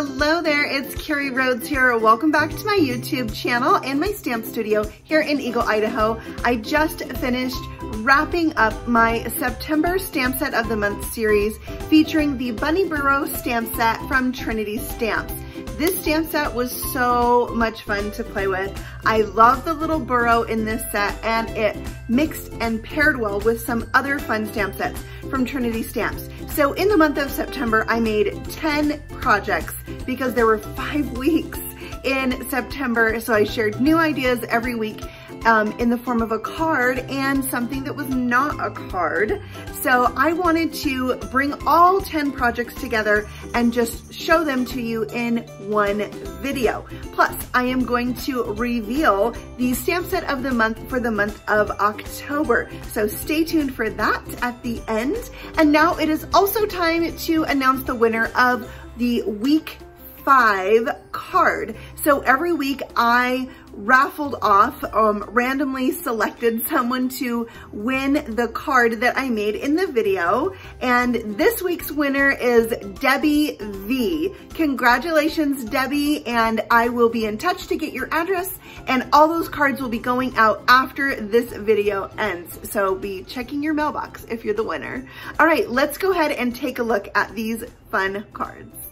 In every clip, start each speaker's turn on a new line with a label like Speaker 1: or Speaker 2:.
Speaker 1: Hello there, it's Carrie Rhoades here. Welcome back to my YouTube channel and my stamp studio here in Eagle, Idaho. I just finished wrapping up my September Stamp Set of the Month series featuring the Bunny Burrow stamp set from Trinity Stamps. This stamp set was so much fun to play with. I love the little burrow in this set and it mixed and paired well with some other fun stamp sets from Trinity Stamps. So in the month of September, I made 10 projects because there were five weeks in September. So I shared new ideas every week um, in the form of a card and something that was not a card. So I wanted to bring all 10 projects together and just show them to you in one video. Plus, I am going to reveal the stamp set of the month for the month of October. So stay tuned for that at the end. And now it is also time to announce the winner of the week five card. So every week I raffled off, um, randomly selected someone to win the card that I made in the video. And this week's winner is Debbie V. Congratulations, Debbie. And I will be in touch to get your address and all those cards will be going out after this video ends. So be checking your mailbox if you're the winner. All right, let's go ahead and take a look at these fun cards.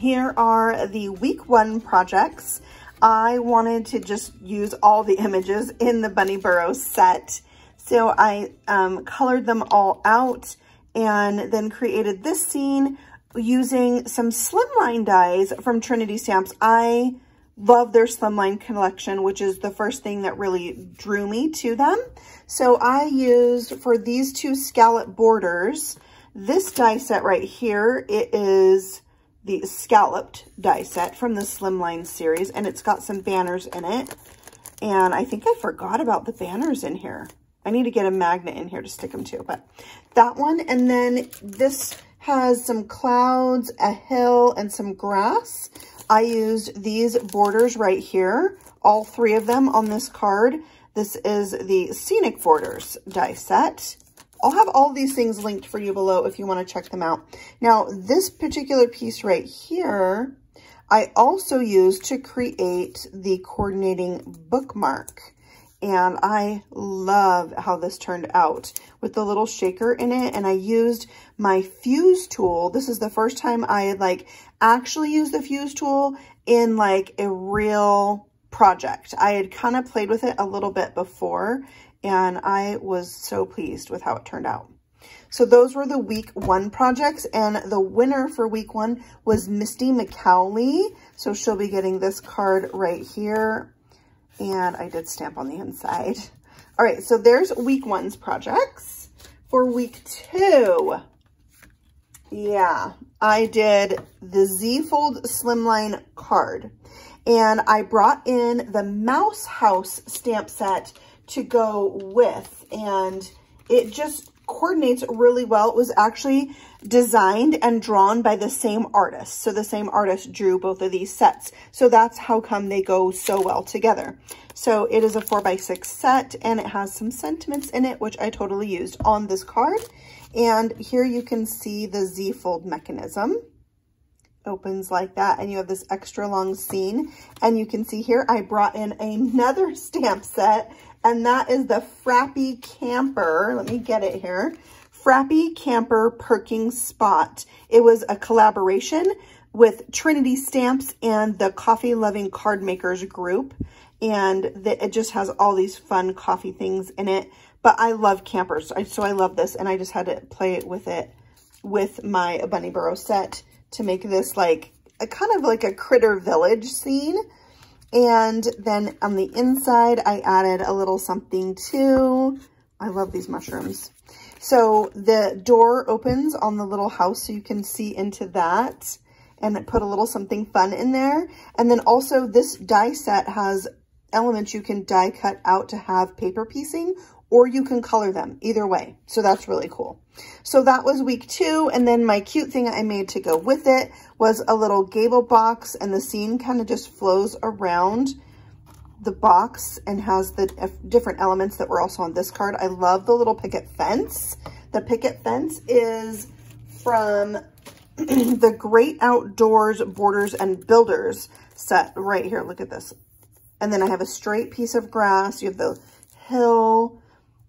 Speaker 1: Here are the week one projects. I wanted to just use all the images in the Bunny Burrow set. So I um, colored them all out and then created this scene using some slimline dies from Trinity Stamps. I love their slimline collection, which is the first thing that really drew me to them. So I used, for these two scallop borders, this die set right here, it is the scalloped die set from the Slimline series, and it's got some banners in it. And I think I forgot about the banners in here. I need to get a magnet in here to stick them to, but that one. And then this has some clouds, a hill, and some grass. I used these borders right here, all three of them on this card. This is the Scenic Borders die set. I'll have all these things linked for you below if you want to check them out. Now, this particular piece right here, I also used to create the coordinating bookmark. And I love how this turned out with the little shaker in it. And I used my fuse tool. This is the first time I had like actually used the fuse tool in like a real project. I had kind of played with it a little bit before and I was so pleased with how it turned out. So those were the week one projects and the winner for week one was Misty McCowley. So she'll be getting this card right here. And I did stamp on the inside. All right, so there's week one's projects. For week two, yeah, I did the Z-Fold Slimline card. And I brought in the Mouse House stamp set to go with. And it just coordinates really well. It was actually designed and drawn by the same artist. So the same artist drew both of these sets. So that's how come they go so well together. So it is a four by six set and it has some sentiments in it, which I totally used on this card. And here you can see the Z fold mechanism opens like that and you have this extra long scene and you can see here I brought in another stamp set and that is the Frappy Camper. Let me get it here. Frappy Camper Perking Spot. It was a collaboration with Trinity Stamps and the Coffee Loving Card Makers group. And the, it just has all these fun coffee things in it. But I love campers, so I love this. And I just had to play with it with my Bunny Burrow set to make this like a kind of like a critter village scene. And then on the inside, I added a little something too. I love these mushrooms. So the door opens on the little house so you can see into that and put a little something fun in there. And then also this die set has elements you can die cut out to have paper piecing or you can color them either way. So that's really cool. So that was week two. And then my cute thing I made to go with it was a little gable box and the scene kind of just flows around the box and has the different elements that were also on this card. I love the little picket fence. The picket fence is from the Great Outdoors Borders and Builders set right here. Look at this. And then I have a straight piece of grass. You have the hill,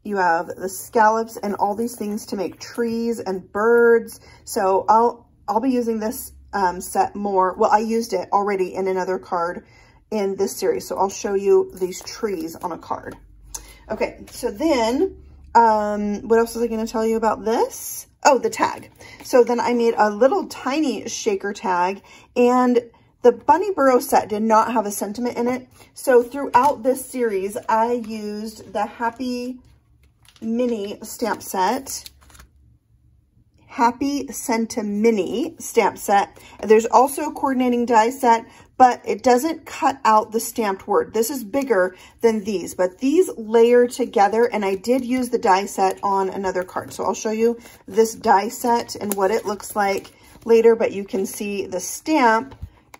Speaker 1: you have the scallops and all these things to make trees and birds. So I'll, I'll be using this um, set more. Well, I used it already in another card in this series. So I'll show you these trees on a card. Okay, so then um, what else was I going to tell you about this? Oh, the tag. So then I made a little tiny shaker tag and the Bunny Burrow set did not have a sentiment in it. So throughout this series, I used the Happy Mini stamp set Happy Mini stamp set. There's also a coordinating die set, but it doesn't cut out the stamped word. This is bigger than these, but these layer together, and I did use the die set on another card. So I'll show you this die set and what it looks like later, but you can see the stamp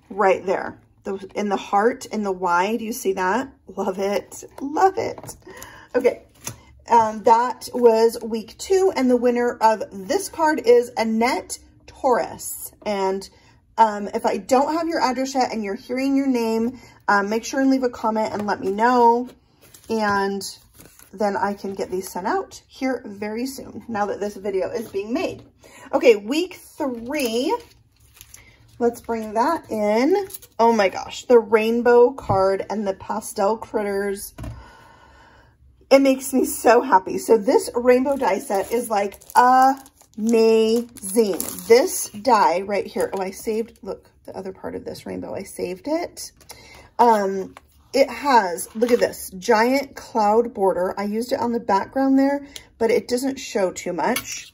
Speaker 1: right there. The, in the heart, in the Y, do you see that? Love it, love it. Okay, um, that was week two, and the winner of this card is Annette Torres. And um, if I don't have your address yet and you're hearing your name, um, make sure and leave a comment and let me know. And then I can get these sent out here very soon, now that this video is being made. Okay, week three. Let's bring that in. Oh my gosh, the rainbow card and the pastel critters it makes me so happy. So this rainbow die set is like amazing. This die right here. Oh, I saved, look, the other part of this rainbow. I saved it. Um, it has, look at this, giant cloud border. I used it on the background there, but it doesn't show too much.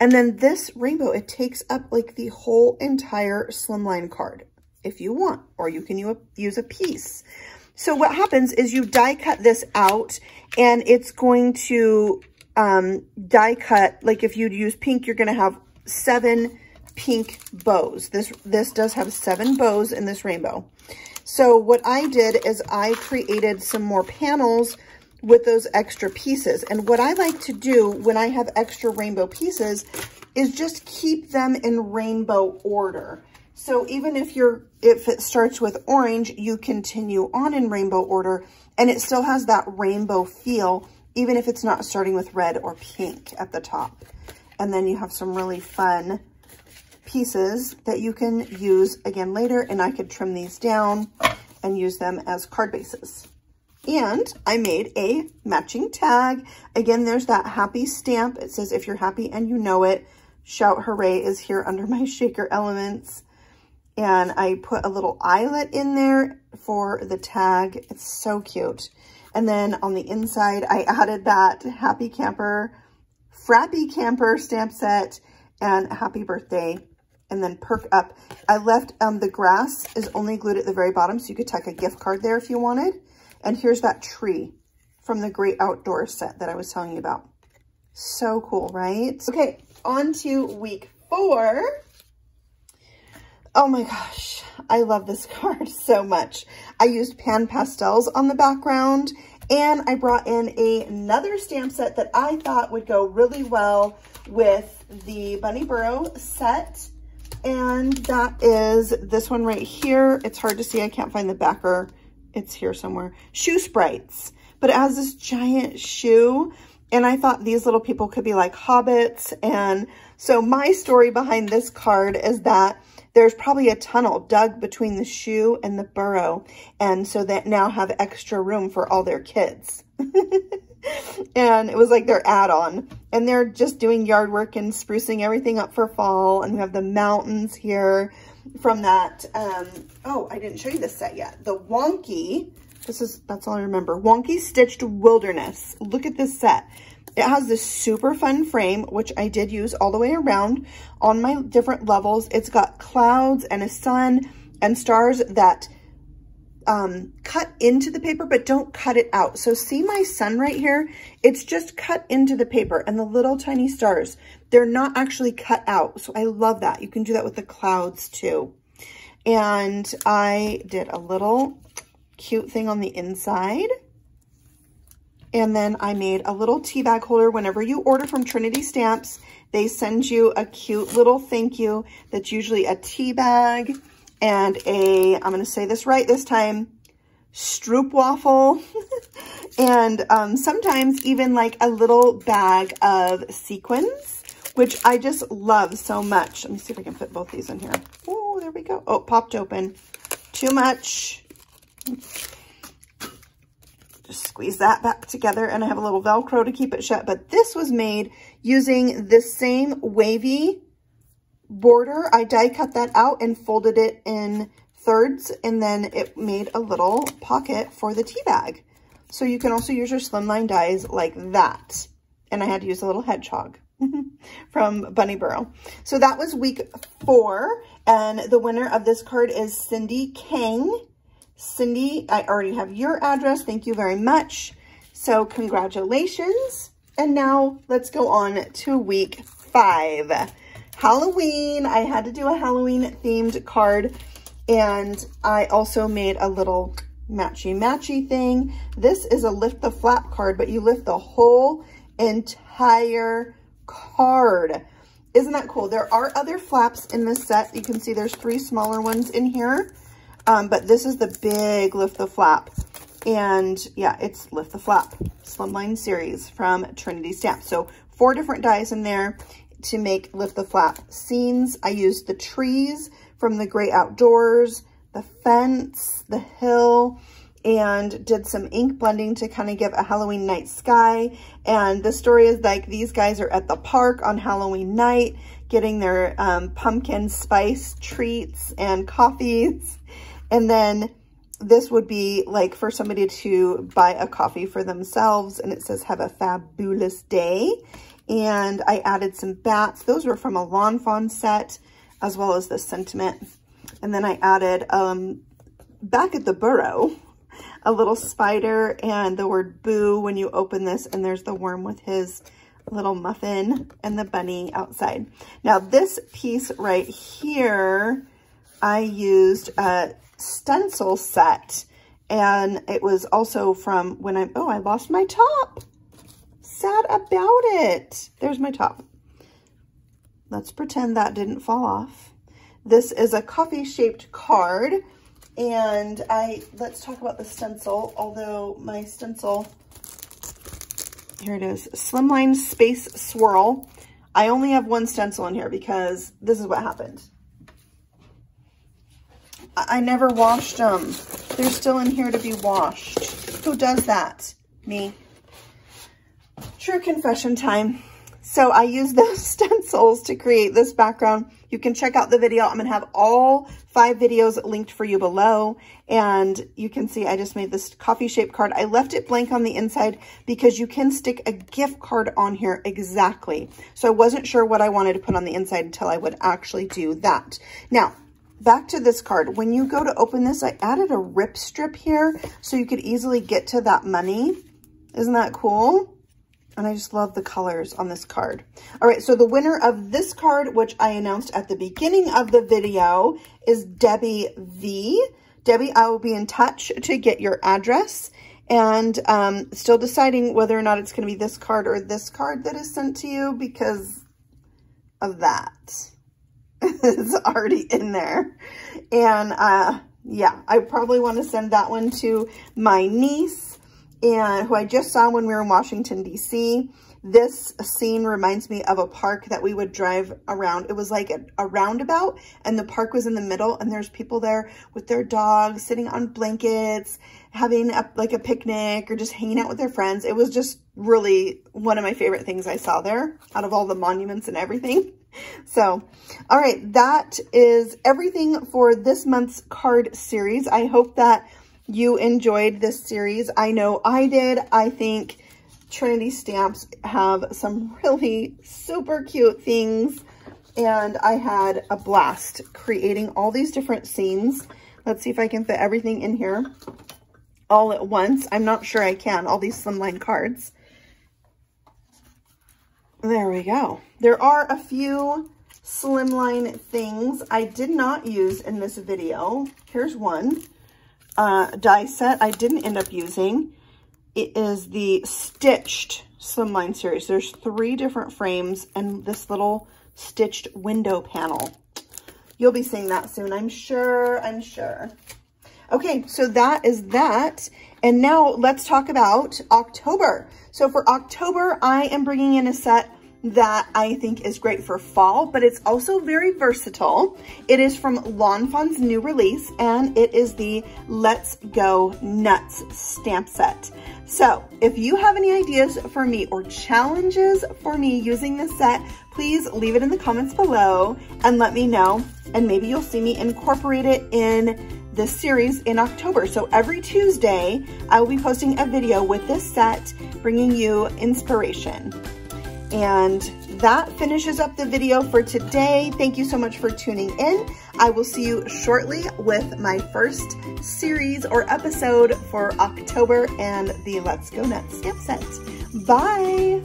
Speaker 1: And then this rainbow, it takes up like the whole entire slimline card if you want, or you can you use a piece. So what happens is you die cut this out and it's going to um, die cut, like if you'd use pink, you're going to have seven pink bows. This, this does have seven bows in this rainbow. So what I did is I created some more panels with those extra pieces. And what I like to do when I have extra rainbow pieces is just keep them in rainbow order. So even if you're, if it starts with orange, you continue on in rainbow order and it still has that rainbow feel, even if it's not starting with red or pink at the top. And then you have some really fun pieces that you can use again later. And I could trim these down and use them as card bases. And I made a matching tag. Again, there's that happy stamp. It says, if you're happy and you know it, shout hooray is here under my shaker elements. And I put a little eyelet in there for the tag. It's so cute. And then on the inside, I added that Happy Camper, Frappy Camper stamp set and Happy Birthday and then perk up. I left um, the grass is only glued at the very bottom, so you could tuck a gift card there if you wanted. And here's that tree from the Great Outdoor set that I was telling you about. So cool, right? Okay, on to week four. Oh my gosh, I love this card so much. I used pan pastels on the background and I brought in a, another stamp set that I thought would go really well with the Bunny Burrow set. And that is this one right here. It's hard to see. I can't find the backer. It's here somewhere. Shoe Sprites. But it has this giant shoe. And I thought these little people could be like hobbits. And so my story behind this card is that there's probably a tunnel dug between the shoe and the burrow. And so that now have extra room for all their kids. and it was like their add-on. And they're just doing yard work and sprucing everything up for fall. And we have the mountains here from that. Um, oh, I didn't show you this set yet. The Wonky, this is, that's all I remember. Wonky Stitched Wilderness. Look at this set. It has this super fun frame, which I did use all the way around on my different levels. It's got clouds and a sun and stars that um, cut into the paper, but don't cut it out. So see my sun right here? It's just cut into the paper and the little tiny stars, they're not actually cut out. So I love that. You can do that with the clouds too. And I did a little cute thing on the inside And then I made a little tea bag holder. Whenever you order from Trinity Stamps, they send you a cute little thank you that's usually a tea bag and a, I'm going to say this right this time, stroopwafel. and um, sometimes even like a little bag of sequins, which I just love so much. Let me see if I can fit both these in here. Oh, there we go. Oh, popped open. Too much. Just squeeze that back together and I have a little Velcro to keep it shut. But this was made using this same wavy border. I die cut that out and folded it in thirds and then it made a little pocket for the tea bag. So you can also use your slimline dies like that. And I had to use a little hedgehog from Bunny Burrow. So that was week four. And the winner of this card is Cindy Kang. Cindy, I already have your address. Thank you very much. So congratulations. And now let's go on to week five. Halloween. I had to do a Halloween themed card. And I also made a little matchy-matchy thing. This is a lift the flap card, but you lift the whole entire card. Isn't that cool? There are other flaps in this set. You can see there's three smaller ones in here. Um, but this is the big Lift the Flap. And yeah, it's Lift the Flap Slimline Series from Trinity Stamp. So four different dies in there to make Lift the Flap scenes. I used the trees from the Great Outdoors, the fence, the hill, and did some ink blending to kind of give a Halloween night sky. And the story is like these guys are at the park on Halloween night getting their um, pumpkin spice treats and coffees and then this would be like for somebody to buy a coffee for themselves and it says have a fabulous day. And I added some bats. Those were from a Lawn Fawn set as well as the sentiment. And then I added um, back at the burrow, a little spider and the word boo when you open this and there's the worm with his little muffin and the bunny outside. Now this piece right here, I used a stencil set. And it was also from when I, oh, I lost my top. Sad about it. There's my top. Let's pretend that didn't fall off. This is a coffee shaped card. And I, let's talk about the stencil, although my stencil, here it is, Slimline Space Swirl. I only have one stencil in here because this is what happened. I never washed them. They're still in here to be washed. Who does that? Me. True confession time. So I use those stencils to create this background. You can check out the video. I'm going to have all five videos linked for you below. And you can see I just made this coffee shaped card. I left it blank on the inside because you can stick a gift card on here exactly. So I wasn't sure what I wanted to put on the inside until I would actually do that. Now, back to this card. When you go to open this, I added a rip strip here so you could easily get to that money. Isn't that cool? And I just love the colors on this card. All right, so the winner of this card, which I announced at the beginning of the video, is Debbie V. Debbie, I will be in touch to get your address and um, still deciding whether or not it's going to be this card or this card that is sent to you because of that. it's already in there. And uh, yeah, I probably want to send that one to my niece and who I just saw when we were in Washington, D.C. This scene reminds me of a park that we would drive around. It was like a, a, roundabout and the park was in the middle and there's people there with their dogs sitting on blankets, having a, like a picnic or just hanging out with their friends. It was just really one of my favorite things I saw there out of all the monuments and everything. So, all right, that is everything for this month's card series. I hope that you enjoyed this series. I know I did. I think Trinity Stamps have some really super cute things and I had a blast creating all these different scenes. Let's see if I can fit everything in here all at once. I'm not sure I can, all these slimline cards. There we go. There are a few slimline things I did not use in this video. Here's one uh, die set I didn't end up using. it is the stitched slimline series. There's three different frames and this little stitched window panel. You'll be seeing that soon, I'm sure, I'm sure. Okay, so that is that. And now let's talk about October. So for October, I am bringing in a set that I think is great for fall, but it's also very versatile. It is from Lawn Fawn's new release, and it is the Let's Go Nuts stamp set. So if you have any ideas for me or challenges for me using this set, please leave it in the comments below and let me know. And maybe you'll see me incorporate it in this series in October. So every Tuesday, I will be posting a video with this set, bringing you inspiration. And that finishes up the video for today. Thank you so much for tuning in. I will see you shortly with my first series or episode for October and the Let's Go Nuts stamp set. Bye!